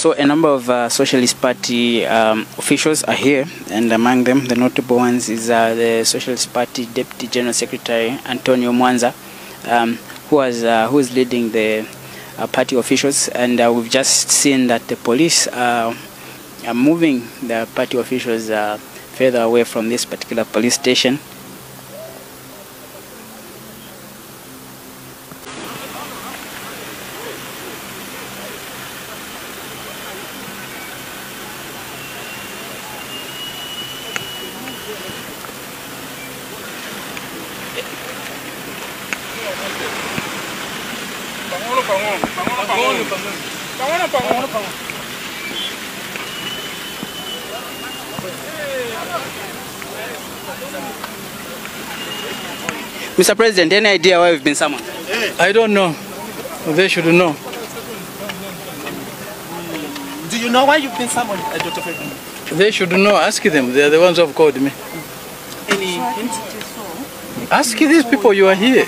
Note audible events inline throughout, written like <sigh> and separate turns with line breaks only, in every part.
So a number of uh, Socialist Party um, officials are here, and among them, the notable ones is uh, the Socialist Party Deputy General Secretary Antonio Mwanza, um, who was uh, who is leading the uh, party officials, and uh, we've just seen that the police are moving the party officials uh, further away from this particular police station. Mr. President, any idea why we've been summoned?
I don't know. They should know.
Do you know why you've been summoned, uh, Dr. Fredman?
They should know. Ask them. They are the ones who have called me.
Any hint?
Ask these people you are here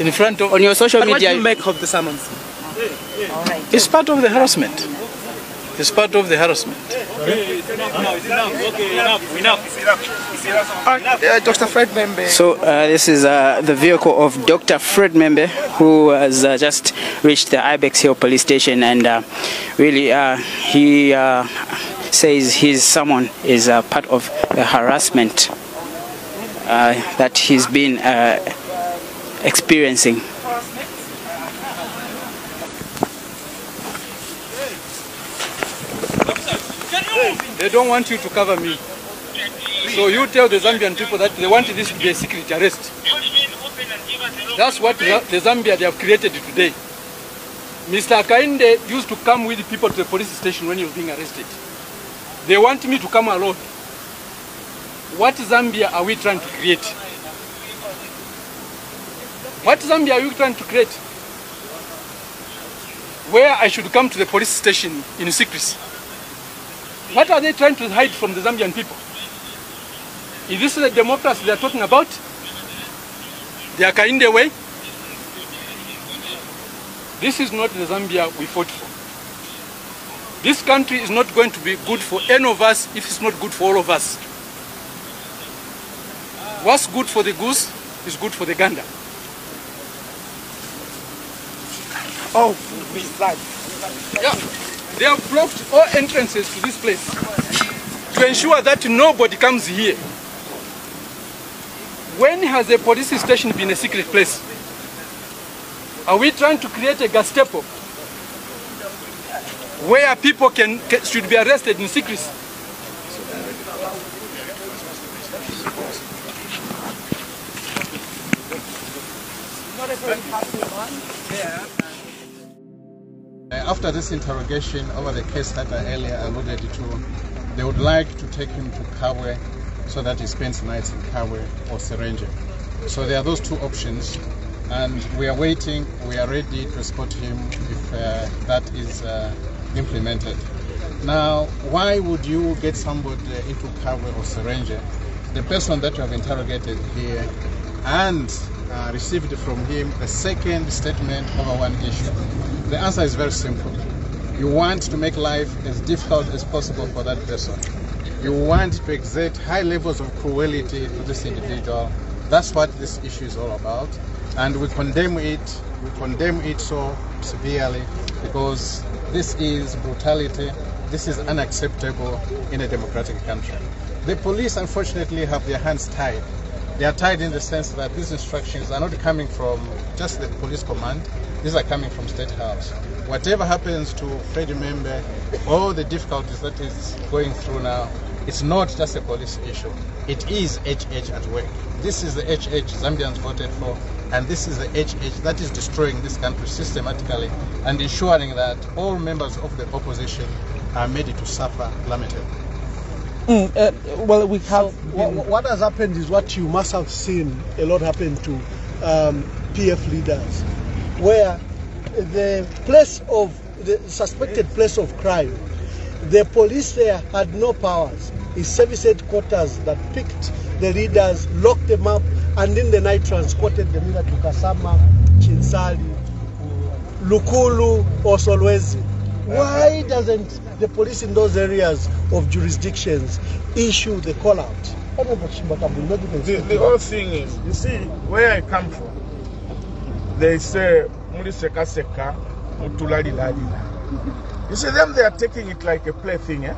in front of.
On your social
But what do
media,
you make of the summons?
It's part of the harassment. It's part of the harassment.
Uh, Dr. Fred M'membe.
So uh, this is uh, the vehicle of Dr. Fred M'membe, who has uh, just reached the Ibex Hill police station, and uh, really uh, he uh, says his someone is uh, part of the harassment uh, that he's been uh, experiencing.
They don't want you to cover me. So you tell the Zambian people that they want this to be a secret arrest. That's what the Zambia they have created today. Mr. Kainde used to come with people to the police station when he was being arrested. They want me to come alone. What Zambia are we trying to create? What Zambia are you trying to create? Where I should come to the police station in secrecy. What are they trying to hide from the Zambian people? Is this the democracy they are talking about? They are kind way? This is not the Zambia we fought for. This country is not going to be good for any of us if it's not good for all of us. What's good for the goose is good for the gander.
Oh, reside.
Yeah. They have blocked all entrances to this place to ensure that nobody comes here. When has a police station been a secret place? Are we trying to create a Gestapo where people can, can should be arrested in secrecy?
Uh, After this interrogation over the case that I earlier alluded to, they would like to take him to Kabwe so that he spends nights in Kabwe or Serenje. So there are those two options, and we are waiting. We are ready to escort him if uh, that is uh, implemented. Now, why would you get somebody into Kabwe or Serenje? The person that you have interrogated here and uh, received from him a second statement over one issue. The answer is very simple. You want to make life as difficult as possible for that person. You want to exert high levels of cruelty to this individual. That's what this issue is all about. And we condemn it, we condemn it so severely because this is brutality, this is unacceptable in a democratic country. The police, unfortunately, have their hands tied. They are tied in the sense that these instructions are not coming from just the police command, these are coming from State House. Whatever happens to Freddie M'membe, all the difficulties that is going through now, it's not just a police issue. It is HH at work. This is the HH Zambians voted for, and this is the HH that is destroying this country systematically and ensuring that all members of the opposition are made to suffer lamentably.
Mm, uh, well, we have.
What, what has happened is what you must have seen a lot happen to um, PF leaders, where the place of the suspected place of crime, the police there had no powers. It's service headquarters that picked the leaders, locked them up, and in the night transported them either to Kasama, Chinsali, Lukulu, or Solwezi. Why doesn't the police in those areas of jurisdictions issue the call out? Honorable Shimbakabu, maybe you can
The, the whole thing is, you see, where I come from, they say, Muli seka seka, mutula lila lila. You see, them, they are taking it like a plaything, eh?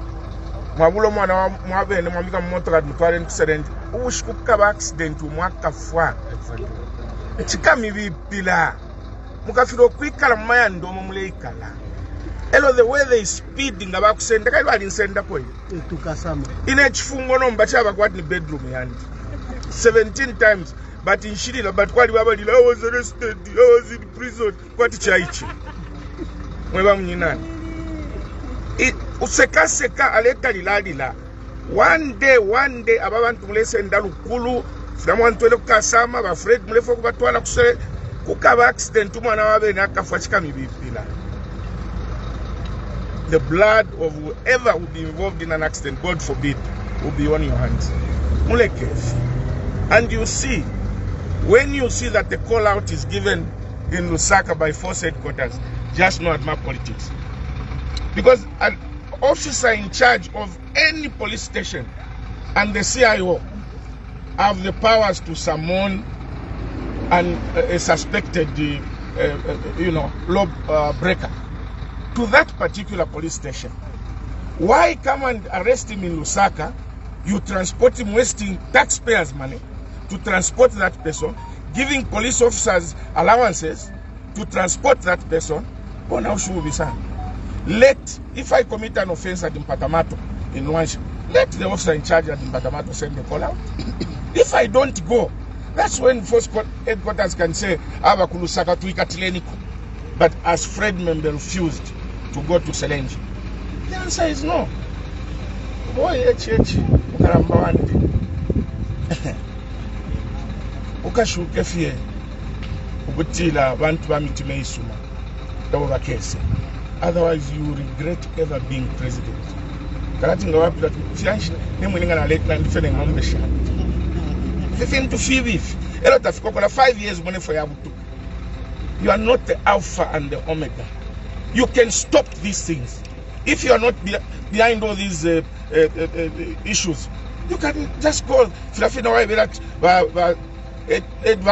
mwabula omwana wa- mwabene mwamika mumotoka mutwala accident ubushikukaba accident mwakafwa kikami bipila mukafira okwikala mumayanda omwo muleikala elo the way they speed in the send the speedinga
vakusendeka ivo alinisendako
ine chifungo nomba chava kwati ni bedroom yani. Seventeen times but in nshilila but kwali vavalila i was arrested i was in prison. Kwati chaichi mweva munyinani usekaseka la. one day one day ava vantu mulesenda lukulu. Funa mwantwele kukasama vafred mulefa kuvatwala kukava accident umwana wavene akafa chikamivipila the blood of whoever will be involved in an accident, God forbid, will be on your hands. And you see, when you see that the call out is given in Lusaka by force headquarters, just know at my politics. Because an officer in charge of any police station and the CIO have the powers to summon an, a suspected, uh, uh, you know, law uh, breaker to that particular police station. Why come and arrest him in Lusaka? You transport him wasting taxpayers' money to transport that person, giving police officers allowances to transport that person. Oh, now she will be son. Let, if I commit an offense at Mpatamatu in Wanshi, let the officer in charge at Mpatamatu send the call out. <coughs> if I don't go, that's when force headquarters can say, Aba kulusaka tuikatileniku. But as Fred M'membe refused to go to Selenji? The answer is no. Moyechech ukarambawandi <laughs> ukashuke fye ukutila abantu bami isuma. Labo bakhese otherwise you regret ever being president. Kakati ngawapila na nemwene nganaletna ndifene ngambeshana fifteen to five ifi elo tafika kona five years mone fo yabutuka you are not the alpha and the omega. You can stop these things. If you are not be behind all these uh, uh, uh, uh, issues you can just call filafina waibera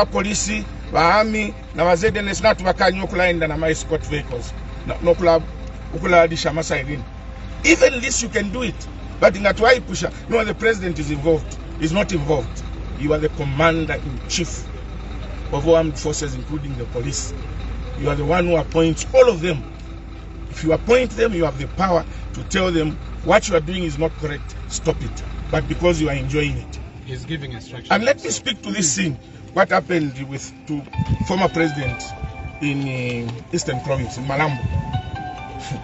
polisi ba army na ba ZNS natu bakanya okulaenda na my escort vehicles Na- nokula okuladisha amasairini even this you can do it but in nga twaipusha no the president is involved is not involved. You are the commander in chief of armed forces including the police. You are the one who appoints all of them if you appoint them you have the power to tell them what you are doing is not correct. Stop it. But because you are enjoying it.
He's giving instructions.
and let me speak to this thing what happened with to former president in uh, eastern province in malambo? <laughs>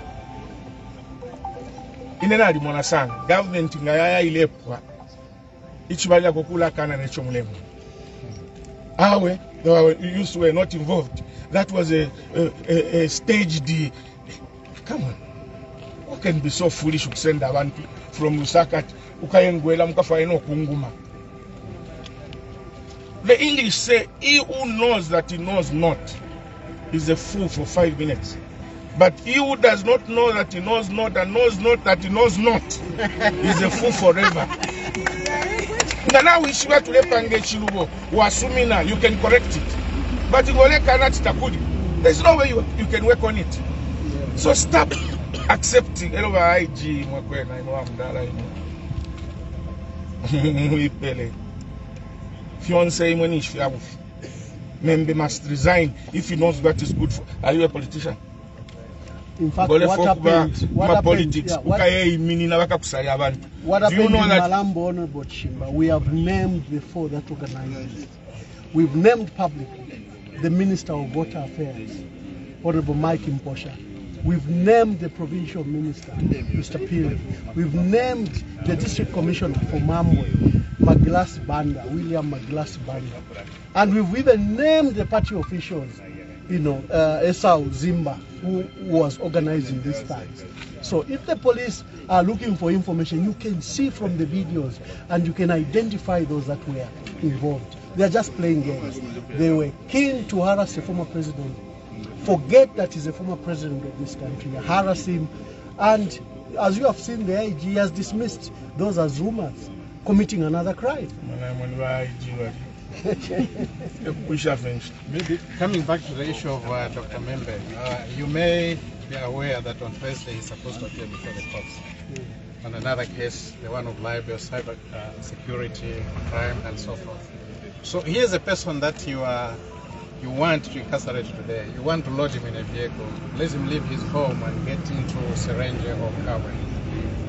Inena ali mwana sana government nga yayayilepwa ichibalira kokulakana nechomulembe awe they were used to were not involved. That was a, a, a, a staged come on. Who can be so foolish ukusenda abantu from lusaka the english say he who knows that he knows not is a fool for five minutes. But he who does not know that he knows not and knows not that he knows not is a fool forever. <laughs> Nga nawe ishiba tulepanga ekilubo wasumina you can correct it. But ngolekana kitakuli there's no way you, you can work on it so stop <coughs> accepting. Ba ig mwakwena ino wa mdala ino muipele fiance imwe nishi yabufi member must resign. If he knows what is good for are you a politician?
In fact, what happened, what happened,
politics.
yeah, what, what
Do you know
in
that-
Malambo, Honorable Chimba, we have named before that organization. We've named publicly the Minister of Water Affairs, Honorable Mike Mposha. We've named the Provincial Minister, Mr. Pili. We've named the District Commissioner for Mambwe, Maglas Banda, William Maglas Banda. And we've even named the party officials, you know, uh, Esau Zimba, who was organizing these times. So if the police are looking for information, you can see from the videos and you can identify those that were involved. They are just playing games. They were keen to harass the former president forget that he's a former president of this country, harass him, and as you have seen, the IG has dismissed those as rumors, committing another crime.
Wali. Ekukwisha finished.
Maybe coming back to the issue of uh, Dr. M'membe, uh, you may be aware that on Thursday he's supposed to appear before the courts on another case, the one of libel, cyber uh, security, crime, and so forth. So here's a person that you are you want to incarcerate today. You want to lodge him in a vehicle, let him leave his home and get into Serenje or Kabwe.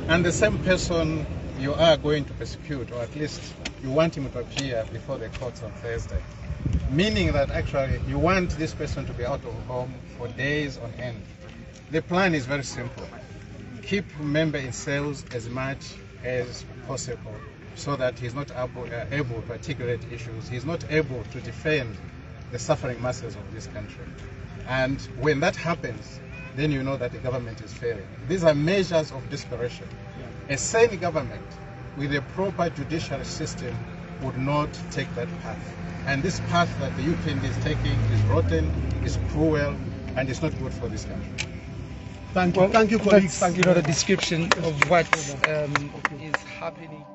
And the same person you are going to persecute, or at least you want him to appear before the courts on Thursday. Meaning that actually you want this person to be out of home for days on end. The plan is very simple. Keep M'membe in cells as much as possible so that he's not able, uh, able to articulate issues. He's not able to defend the suffering masses of this country. And when that happens, then you know that the government is failing. These are measures of desperation. A sane government with a proper judicial system would not take that path. And this path that the UPND is taking is rotten, is cruel, and it's not good for this country.
Thank you.
Well,
Thank you, colleagues.
that's, you know, the description of what um, is happening.